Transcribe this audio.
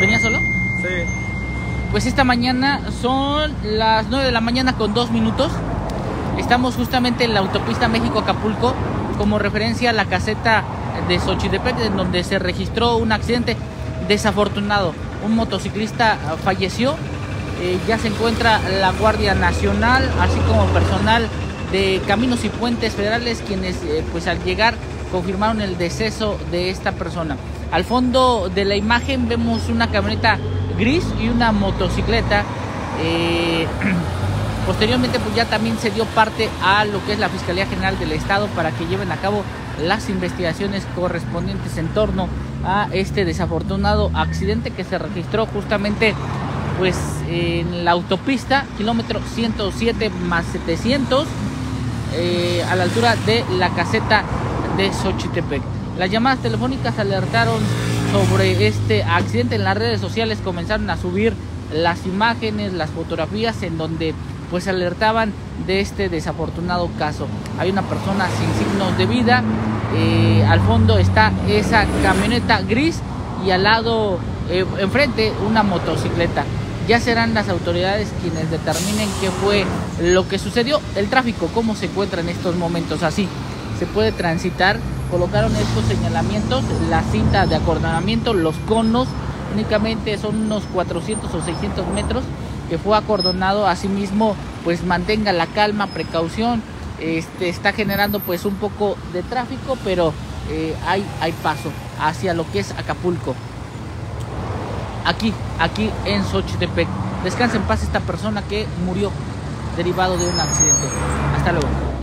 ¿Venía solo? Sí. Pues esta mañana son las 9 de la mañana con 2 minutos. Estamos justamente en la autopista México-Acapulco, como referencia a la caseta de Xochitepec, en donde se registró un accidente desafortunado. Un motociclista falleció. Eh, ya se encuentra la Guardia Nacional, así como personal de Caminos y Puentes Federales, quienes eh, pues al llegar confirmaron el deceso de esta persona. Al fondo de la imagen vemos una camioneta gris y una motocicleta. Eh, posteriormente pues ya también se dio parte a lo que es la Fiscalía General del Estado para que lleven a cabo las investigaciones correspondientes en torno a este desafortunado accidente que se registró justamente pues en la autopista kilómetro 107 más 700 eh, a la altura de la caseta de Xochitepec. Las llamadas telefónicas alertaron sobre este accidente en las redes sociales, comenzaron a subir las imágenes, las fotografías en donde pues alertaban de este desafortunado caso. Hay una persona sin signos de vida, eh, al fondo está esa camioneta gris y al lado, eh, enfrente, una motocicleta. Ya serán las autoridades quienes determinen qué fue lo que sucedió. El tráfico, cómo se encuentra en estos momentos. Así, se puede transitar. Colocaron estos señalamientos, la cinta de acordonamiento, los conos. Únicamente son unos 400 o 600 metros que fue acordonado. Asimismo, pues mantenga la calma, precaución. Este, está generando pues un poco de tráfico, pero eh, hay, hay paso hacia lo que es Acapulco aquí, aquí en Xochitepec. Descansa en paz esta persona que murió derivado de un accidente. Hasta luego.